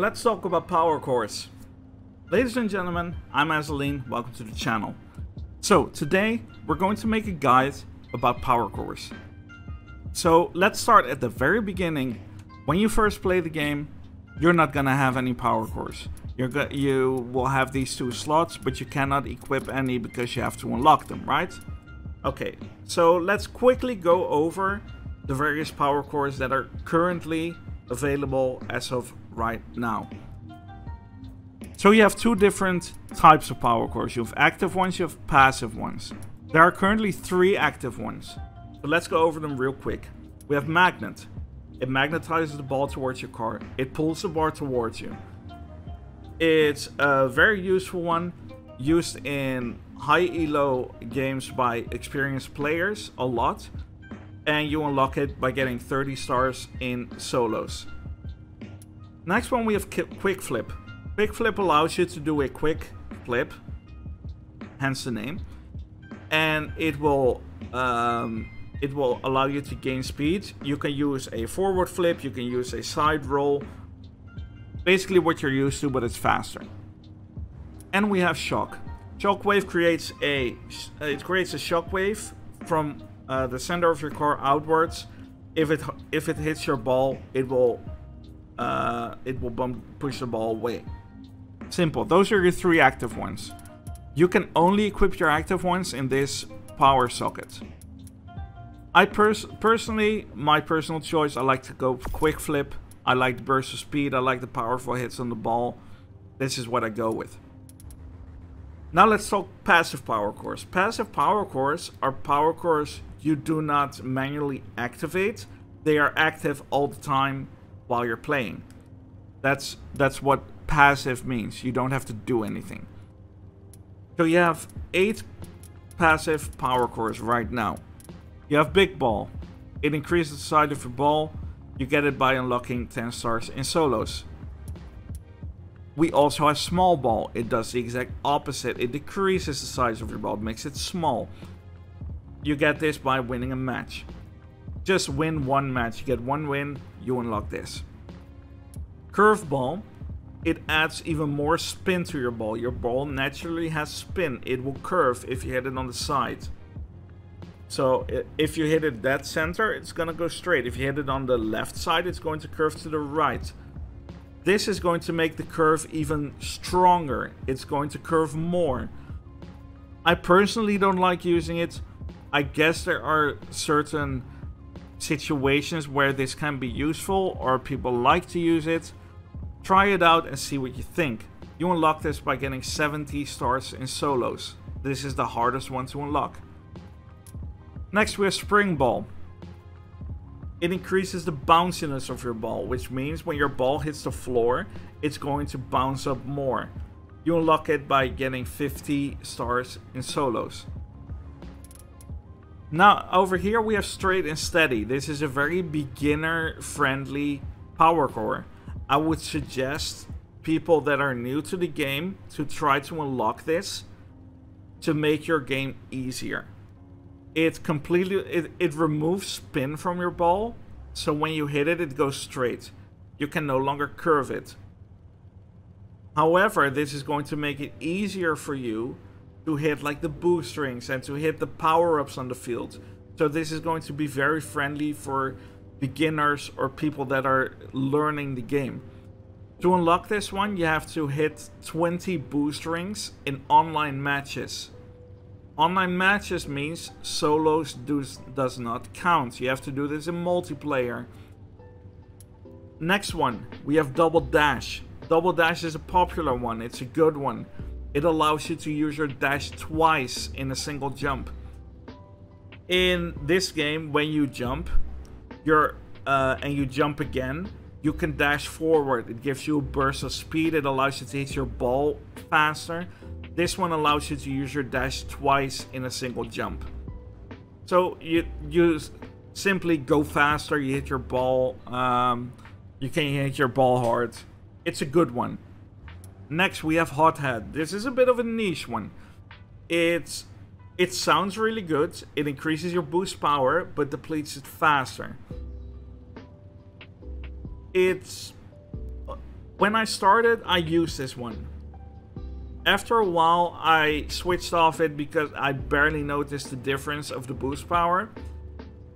let's talk about power cores. Ladies and gentlemen, I'm Azaleane, welcome to the channel. So, today we're going to make a guide about power cores. So, let's start at the very beginning. When you first play the game, you're not gonna have any power cores. You're you will have these two slots, but you cannot equip any because you have to unlock them, right? Okay, so let's quickly go over the various power cores that are currently available as of right now. So you have two different types of power cores. You have active ones, you have passive ones. There are currently three active ones. So let's go over them real quick. We have magnet. It magnetizes the ball towards your car. It pulls the bar towards you. It's a very useful one used in high elo games by experienced players a lot and you unlock it by getting 30 stars in solos. Next one we have quick flip. Quick flip allows you to do a quick flip, hence the name, and it will um, it will allow you to gain speed. You can use a forward flip, you can use a side roll, basically what you're used to, but it's faster. And we have shock. Shockwave creates a it creates a shockwave from uh, the center of your car outwards. If it if it hits your ball, it will uh, it will bump push the ball away. Simple. Those are your three active ones. You can only equip your active ones in this power socket. I pers personally, my personal choice, I like to go quick flip I like the burst of speed. I like the powerful hits on the ball. This is what I go with. Now let's talk passive power cores. Passive power cores are power cores you do not manually activate. They are active all the time while you're playing. That's that's what passive means. You don't have to do anything. So you have eight passive power cores right now. You have big ball. It increases the size of your ball you get it by unlocking 10 stars in solos. We also have small ball. It does the exact opposite. It decreases the size of your ball, makes it small. You get this by winning a match. Just win one match. You get one win, you unlock this. Curveball. It adds even more spin to your ball. Your ball naturally has spin. It will curve if you hit it on the side. So if you hit it dead center, it's going to go straight. If you hit it on the left side, it's going to curve to the right. This is going to make the curve even stronger. It's going to curve more. I personally don't like using it. I guess there are certain situations where this can be useful or people like to use it. Try it out and see what you think. You unlock this by getting 70 stars in solos. This is the hardest one to unlock. Next we have Spring Ball. It increases the bounciness of your ball, which means when your ball hits the floor, it's going to bounce up more. You unlock it by getting 50 stars in solos. Now, over here we have Straight and Steady. This is a very beginner-friendly power core. I would suggest people that are new to the game to try to unlock this to make your game easier it completely it, it removes spin from your ball so when you hit it it goes straight you can no longer curve it however this is going to make it easier for you to hit like the boost rings and to hit the power-ups on the field so this is going to be very friendly for beginners or people that are learning the game to unlock this one you have to hit 20 boost rings in online matches Online matches means solos does, does not count. You have to do this in multiplayer. Next one, we have Double Dash. Double Dash is a popular one. It's a good one. It allows you to use your dash twice in a single jump. In this game, when you jump, you're uh, and you jump again, you can dash forward. It gives you a burst of speed. It allows you to hit your ball faster. This one allows you to use your dash twice in a single jump. So you you simply go faster, you hit your ball, um, you can hit your ball hard. It's a good one. Next we have Hothead. This is a bit of a niche one. It's it sounds really good. It increases your boost power, but depletes it faster. It's When I started, I used this one. After a while, I switched off it because I barely noticed the difference of the boost power.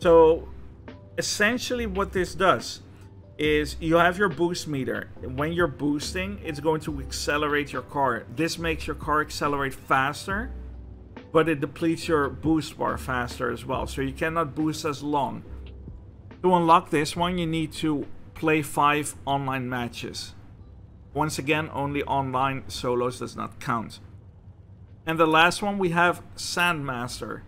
So, essentially what this does is you have your boost meter. When you're boosting, it's going to accelerate your car. This makes your car accelerate faster, but it depletes your boost bar faster as well. So you cannot boost as long. To unlock this one, you need to play 5 online matches. Once again, only online solos does not count. And the last one we have Sandmaster.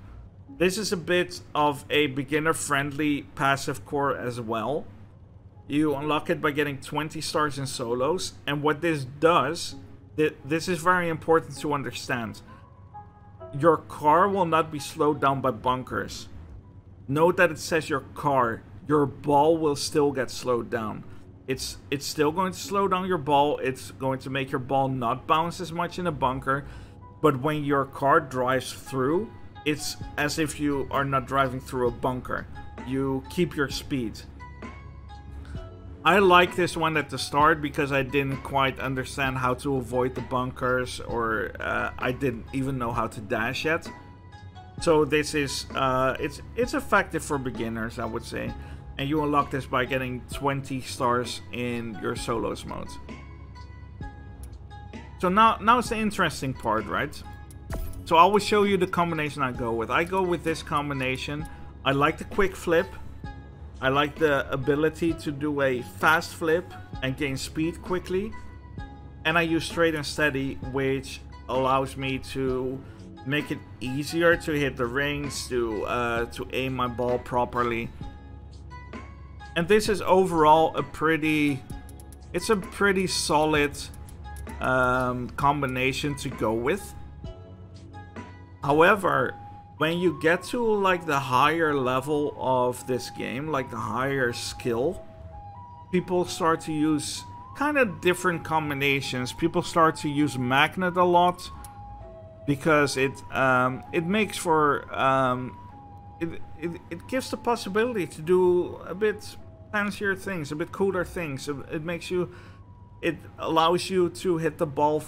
This is a bit of a beginner-friendly passive core as well. You unlock it by getting 20 stars in solos. And what this does, th this is very important to understand. Your car will not be slowed down by bunkers. Note that it says your car. Your ball will still get slowed down. It's it's still going to slow down your ball. It's going to make your ball not bounce as much in a bunker. But when your car drives through, it's as if you are not driving through a bunker. You keep your speed. I like this one at the start because I didn't quite understand how to avoid the bunkers or uh, I didn't even know how to dash yet. So this is, uh, it's, it's effective for beginners, I would say. And you unlock this by getting 20 stars in your solos mode. So now, now it's the interesting part, right? So I will show you the combination I go with. I go with this combination. I like the quick flip I like the ability to do a fast flip and gain speed quickly. And I use straight and steady, which allows me to make it easier to hit the rings, to, uh, to aim my ball properly. And this is overall a pretty... It's a pretty solid um, combination to go with. However, when you get to like the higher level of this game, like the higher skill, people start to use kind of different combinations. People start to use magnet a lot because it um, it makes for um, it, it it gives the possibility to do a bit fancier things, a bit cooler things. It, it makes you it allows you to hit the ball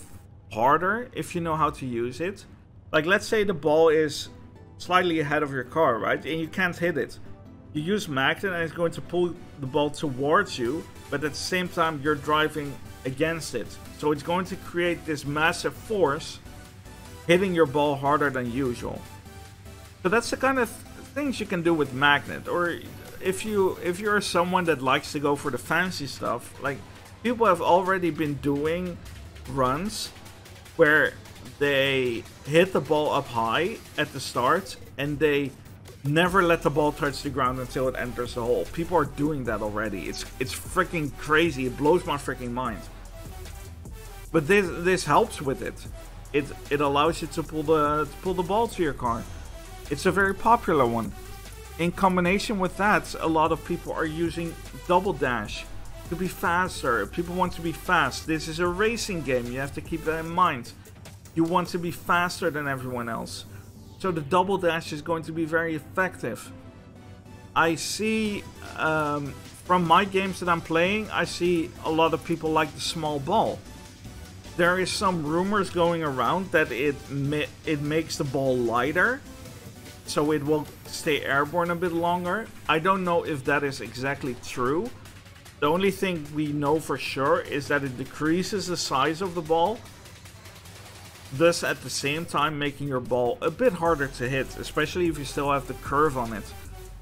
harder if you know how to use it. Like let's say the ball is slightly ahead of your car, right? And you can't hit it. You use magnet and it's going to pull the ball towards you, but at the same time you're driving against it. So it's going to create this massive force hitting your ball harder than usual. So that's the kind of things you can do with magnet. Or if you if you're someone that likes to go for the fancy stuff, like people have already been doing runs where they hit the ball up high at the start and they never let the ball touch the ground until it enters the hole. People are doing that already. It's it's freaking crazy. It blows my freaking mind. But this this helps with it. It it allows you to pull the to pull the ball to your car. It's a very popular one. In combination with that, a lot of people are using double dash to be faster. People want to be fast. This is a racing game. You have to keep that in mind. You want to be faster than everyone else. So the double dash is going to be very effective. I see, um, from my games that I'm playing, I see a lot of people like the small ball. There is some rumors going around that it it makes the ball lighter, so it will stay airborne a bit longer. I don't know if that is exactly true. The only thing we know for sure is that it decreases the size of the ball, thus at the same time making your ball a bit harder to hit, especially if you still have the curve on it.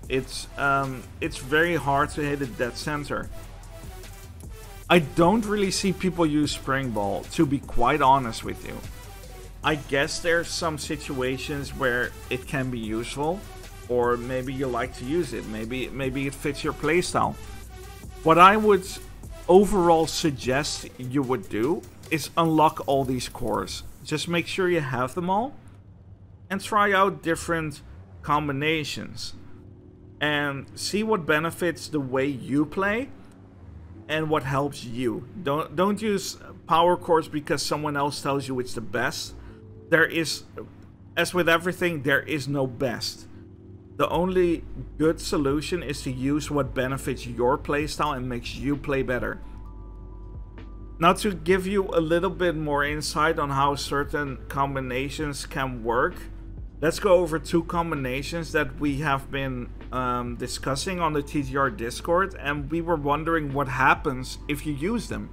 It's um, it's very hard to hit it dead center. I don't really see people use spring ball, to be quite honest with you. I guess there's some situations where it can be useful, or maybe you like to use it. Maybe maybe it fits your playstyle. What I would overall suggest you would do is unlock all these cores. Just make sure you have them all and try out different combinations and see what benefits the way you play and what helps you. Don't don't use power cores because someone else tells you it's the best. There is as with everything there is no best. The only good solution is to use what benefits your playstyle and makes you play better. Now to give you a little bit more insight on how certain combinations can work, let's go over two combinations that we have been um, discussing on the TGR Discord and we were wondering what happens if you use them.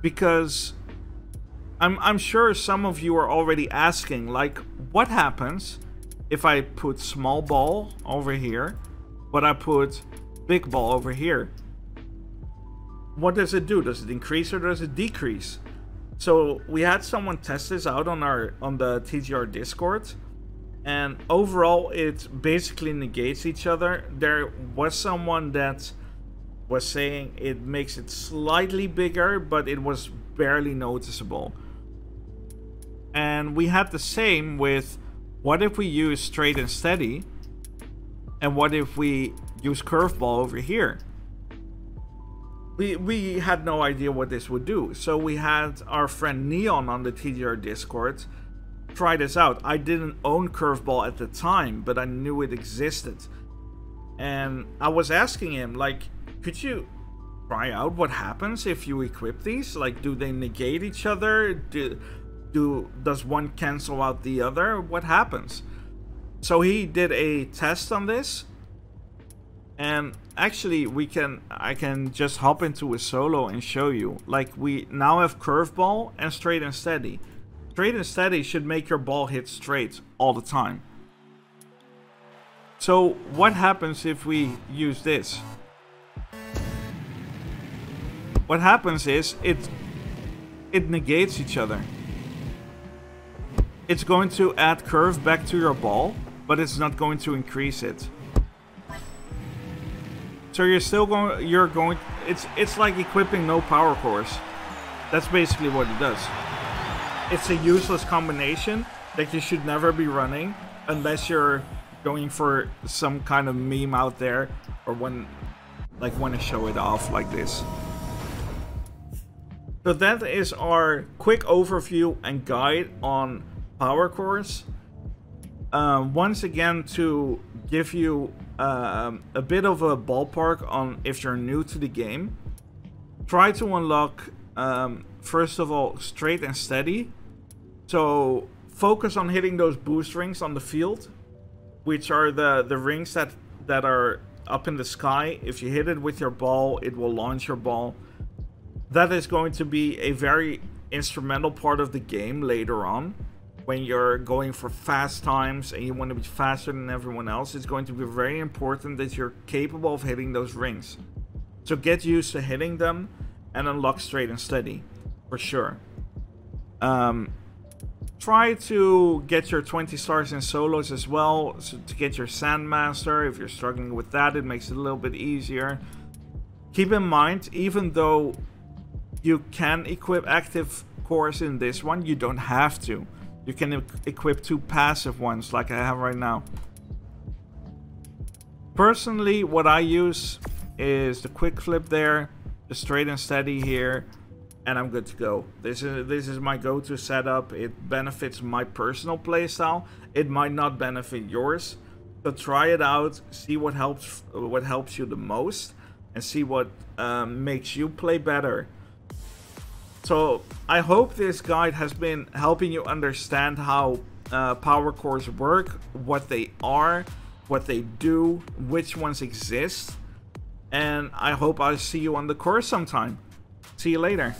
Because I'm, I'm sure some of you are already asking, like, what happens if I put small ball over here, but I put big ball over here? What does it do? Does it increase or does it decrease? So we had someone test this out on our on the TGR Discord, and overall it basically negates each other. There was someone that was saying it makes it slightly bigger, but it was barely noticeable. And we had the same with what if we use straight and steady? And what if we use curveball over here? We, we had no idea what this would do. So we had our friend Neon on the TGR Discord try this out. I didn't own curveball at the time, but I knew it existed. And I was asking him, like, could you try out what happens if you equip these? Like, do they negate each other? Do, do does one cancel out the other? What happens? So he did a test on this. And actually we can I can just hop into a solo and show you. Like we now have curveball and straight and steady. Straight and steady should make your ball hit straight all the time. So what happens if we use this? What happens is it it negates each other it's going to add curve back to your ball, but it's not going to increase it. So you're still going, you're going, it's, it's like equipping no power cores. That's basically what it does. It's a useless combination that you should never be running unless you're going for some kind of meme out there or when, like want to show it off like this. So that is our quick overview and guide on power cores. Um, once again, to give you um, a bit of a ballpark on if you're new to the game, try to unlock, um, first of all, straight and steady. So focus on hitting those boost rings on the field, which are the, the rings that, that are up in the sky. If you hit it with your ball, it will launch your ball. That is going to be a very instrumental part of the game later on when you're going for fast times and you want to be faster than everyone else, it's going to be very important that you're capable of hitting those rings. So get used to hitting them and unlock straight and steady, for sure. Um, try to get your 20 stars in solos as well, so to get your Sandmaster. If you're struggling with that, it makes it a little bit easier. Keep in mind, even though you can equip active cores in this one, you don't have to. You can equip two passive ones like I have right now. Personally, what I use is the quick flip there, the straight and steady here, and I'm good to go. This is this is my go-to setup. It benefits my personal playstyle. It might not benefit yours. So try it out, see what helps what helps you the most, and see what um, makes you play better. So I hope this guide has been helping you understand how uh, power cores work, what they are, what they do, which ones exist. And I hope I'll see you on the course sometime. See you later.